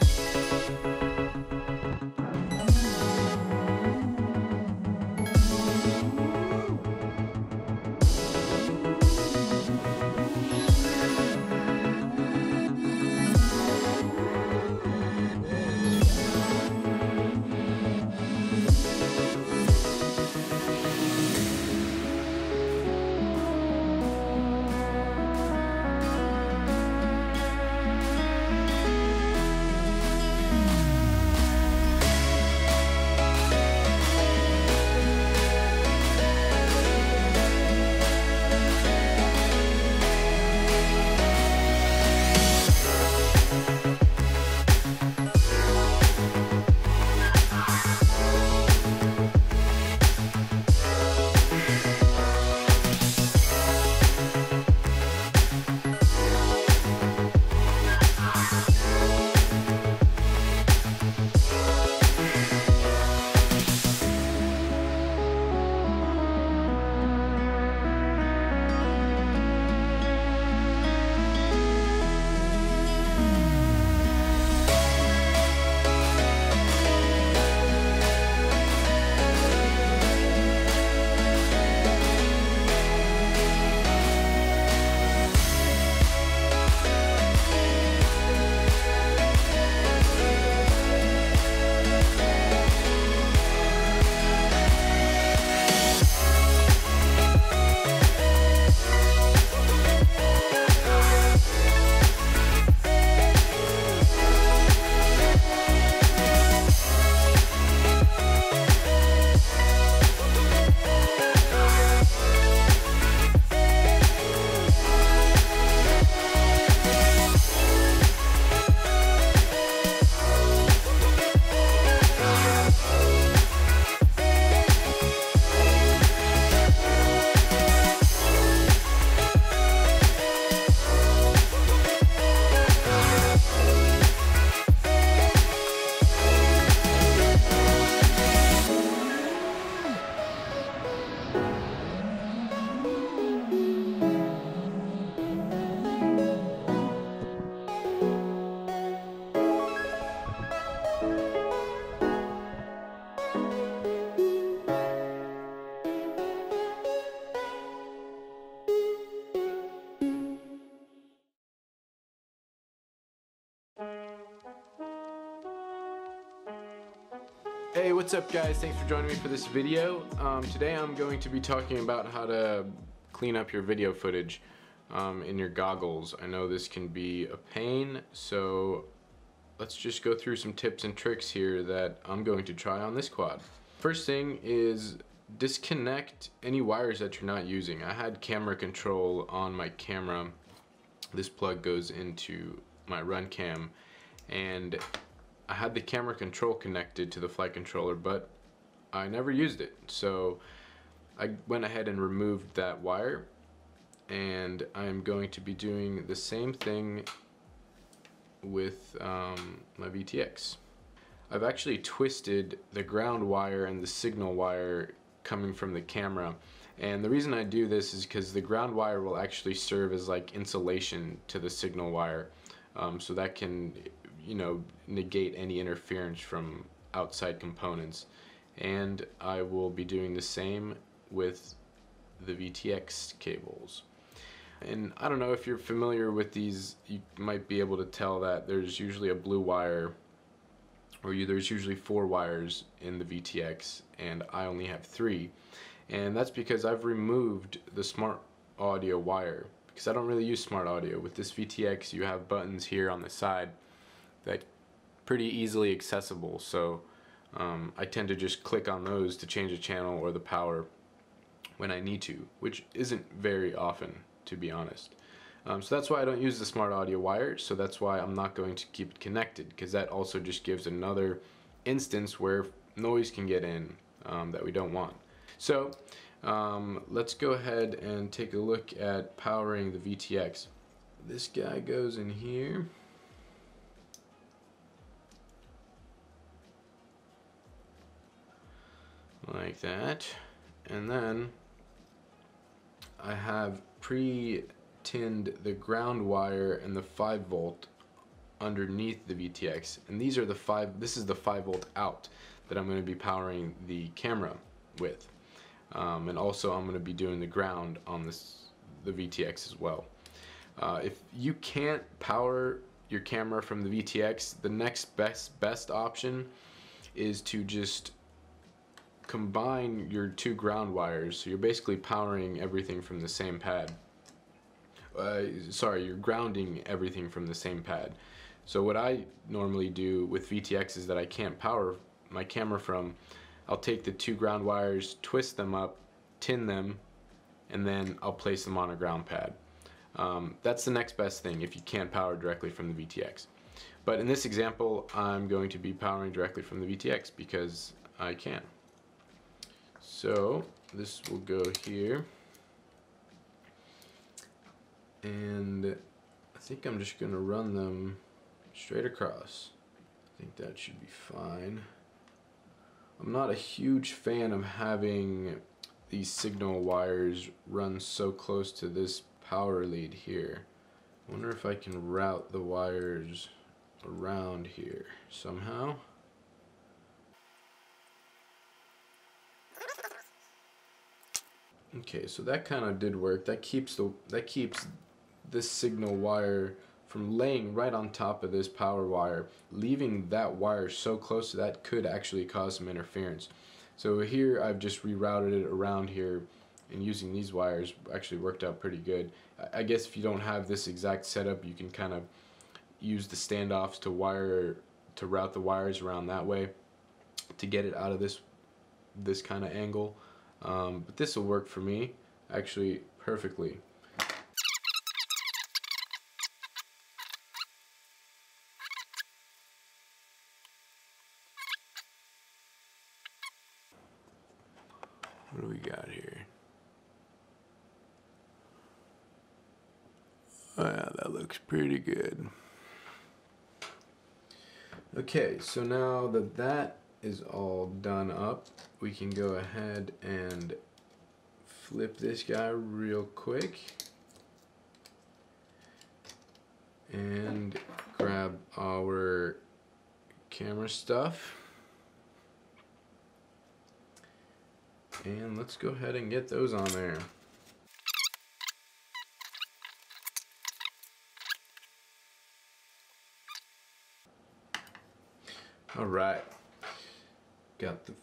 Hey, what's up guys? Thanks for joining me for this video. Um, today I'm going to be talking about how to clean up your video footage um, in your goggles. I know this can be a pain, so let's just go through some tips and tricks here that I'm going to try on this quad. First thing is disconnect any wires that you're not using. I had camera control on my camera. This plug goes into my Runcam and I had the camera control connected to the flight controller, but I never used it. So I went ahead and removed that wire and I'm going to be doing the same thing with um, my VTX. I've actually twisted the ground wire and the signal wire coming from the camera and the reason I do this is because the ground wire will actually serve as like insulation to the signal wire um, so that can you know, negate any interference from outside components. And I will be doing the same with the VTX cables. And I don't know if you're familiar with these, you might be able to tell that there's usually a blue wire or you, there's usually four wires in the VTX and I only have three. And that's because I've removed the smart audio wire because I don't really use smart audio. With this VTX you have buttons here on the side that pretty easily accessible. So um, I tend to just click on those to change the channel or the power when I need to which isn't very often to be honest. Um, so that's why I don't use the smart audio wire. So that's why I'm not going to keep it connected because that also just gives another instance where noise can get in um, that we don't want. So um, let's go ahead and take a look at powering the VTX this guy goes in here like that. And then I have pre-tinned the ground wire and the 5 volt underneath the VTX and these are the five this is the 5 volt out that I'm going to be powering the camera with. Um, and also I'm going to be doing the ground on this the VTX as well. Uh, if you can't power your camera from the VTX the next best best option is to just combine your two ground wires so you're basically powering everything from the same pad uh, sorry you're grounding everything from the same pad so what I normally do with VTX is that I can't power my camera from, I'll take the two ground wires, twist them up, tin them, and then I'll place them on a ground pad. Um, that's the next best thing if you can't power directly from the VTX. But in this example, I'm going to be powering directly from the VTX because I can. So this will go here. And I think I'm just going to run them straight across. I think that should be fine. I'm not a huge fan of having these signal wires run so close to this power lead here. I wonder if I can route the wires around here somehow. Okay, so that kind of did work. That keeps the that keeps this signal wire from laying right on top of this power wire, leaving that wire so close to that could actually cause some interference. So here I've just rerouted it around here and using these wires actually worked out pretty good. I guess if you don't have this exact setup you can kind of use the standoffs to wire to route the wires around that way to get it out of this this kind of angle um, but this will work for me actually perfectly What do we got here? Oh that looks pretty good. Okay, so now that that is all done up, we can go ahead and flip this guy real quick. And grab our camera stuff. And let's go ahead and get those on there. All right, got the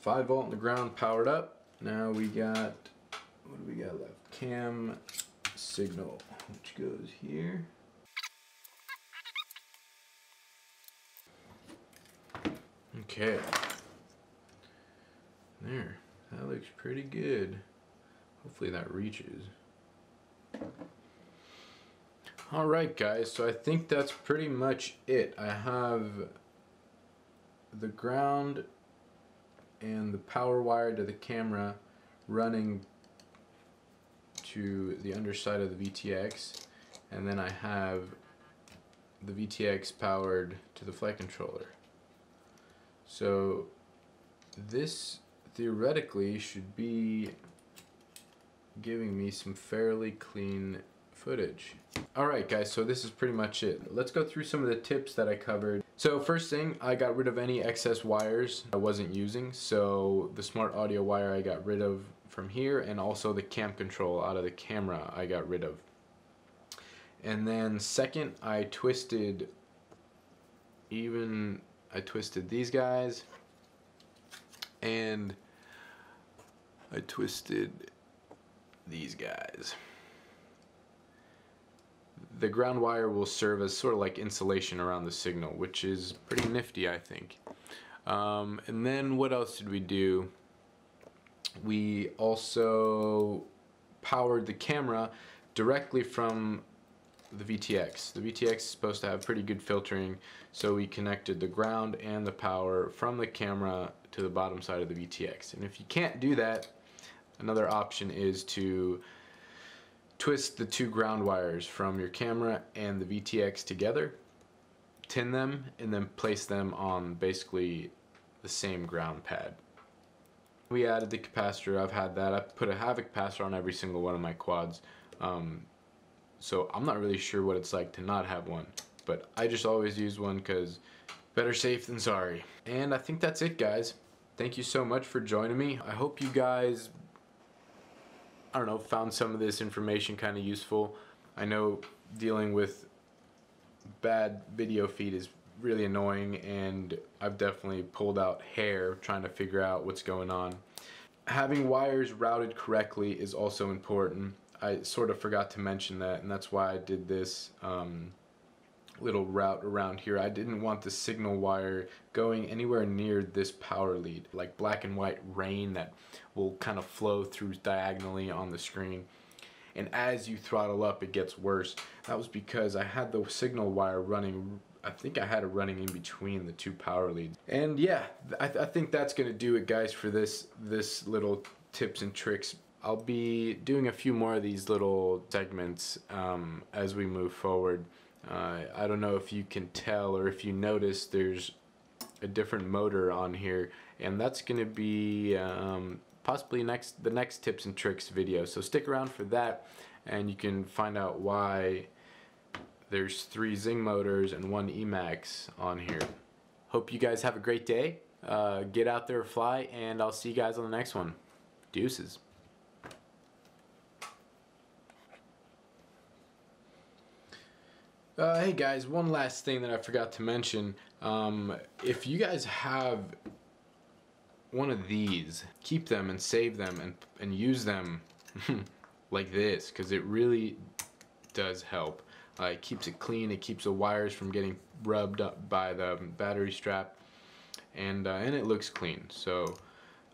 5 volt in the ground powered up. Now we got, what do we got left? Cam signal, which goes here. Okay, there. That looks pretty good. Hopefully that reaches. Alright guys, so I think that's pretty much it. I have the ground and the power wire to the camera running to the underside of the VTX and then I have the VTX powered to the flight controller. So this theoretically should be giving me some fairly clean footage. Alright guys, so this is pretty much it. Let's go through some of the tips that I covered. So first thing, I got rid of any excess wires I wasn't using. So the smart audio wire I got rid of from here and also the cam control out of the camera I got rid of. And then second, I twisted even, I twisted these guys and I twisted these guys. The ground wire will serve as sort of like insulation around the signal, which is pretty nifty, I think. Um, and then what else did we do? We also powered the camera directly from the VTX. The VTX is supposed to have pretty good filtering, so we connected the ground and the power from the camera to the bottom side of the VTX. And if you can't do that, Another option is to twist the two ground wires from your camera and the VTX together, tin them, and then place them on basically the same ground pad. We added the capacitor, I've had that. I put a Havoc capacitor on every single one of my quads. Um, so I'm not really sure what it's like to not have one. but I just always use one because better safe than sorry. And I think that's it guys. Thank you so much for joining me. I hope you guys, I don't know, found some of this information kind of useful. I know dealing with bad video feed is really annoying and I've definitely pulled out hair trying to figure out what's going on. Having wires routed correctly is also important. I sort of forgot to mention that and that's why I did this um, little route around here. I didn't want the signal wire going anywhere near this power lead like black and white rain that will kind of flow through diagonally on the screen and as you throttle up it gets worse. That was because I had the signal wire running I think I had it running in between the two power leads. And yeah, I, th I think that's gonna do it guys for this this little tips and tricks. I'll be doing a few more of these little segments um, as we move forward. Uh, I don't know if you can tell or if you notice there's a different motor on here and that's gonna be um, possibly next the next tips and tricks video so stick around for that and you can find out why there's three Xing motors and one Emax on here. Hope you guys have a great day. Uh, get out there, fly, and I'll see you guys on the next one. Deuces. Uh, hey guys, one last thing that I forgot to mention. Um, if you guys have one of these, keep them and save them and, and use them like this because it really does help. Uh, it keeps it clean. It keeps the wires from getting rubbed up by the battery strap, and uh, and it looks clean. So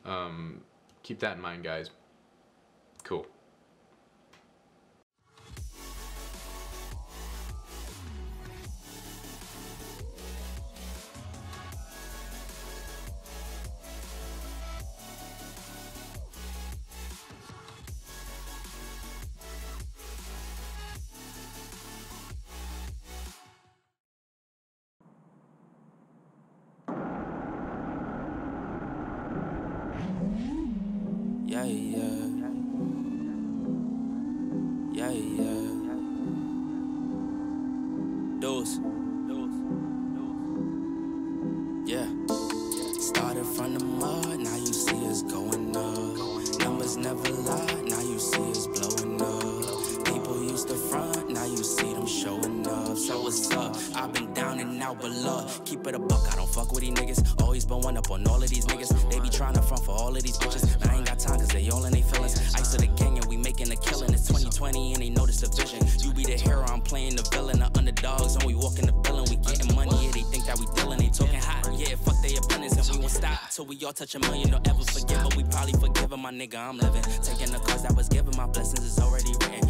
um, keep that in mind, guys. Cool. Yeah. Yeah, and out, but love, keep it a buck. I don't fuck with these niggas. Always been one up on all of these niggas. They be trying to front for all of these bitches. I ain't got time, cause they all in they feelings. Ice of the gang, and we making a killing. It's 2020, and they notice the vision. You be the hero, I'm playing the villain. The underdogs, and we walk in the villain. We getting money, yeah, they think that we dealing. They talking hot, yeah, fuck they opponents, and we won't stop till we all touch a million. Don't ever forget, but we probably forgive my nigga. I'm living, taking the cause that was given. My blessings is already written.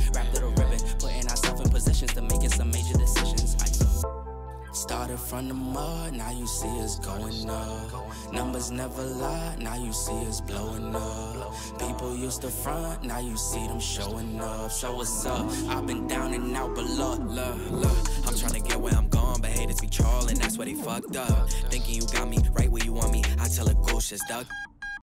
From the mud, now you see us going up. Numbers never lie, now you see us blowing up. People used to front, now you see them showing up. So what's up? I've been down and out, but look, look, look. I'm trying to get where I'm going, but haters be trolling, that's where they fucked up. Thinking you got me right where you want me, I tell a ghost just duck.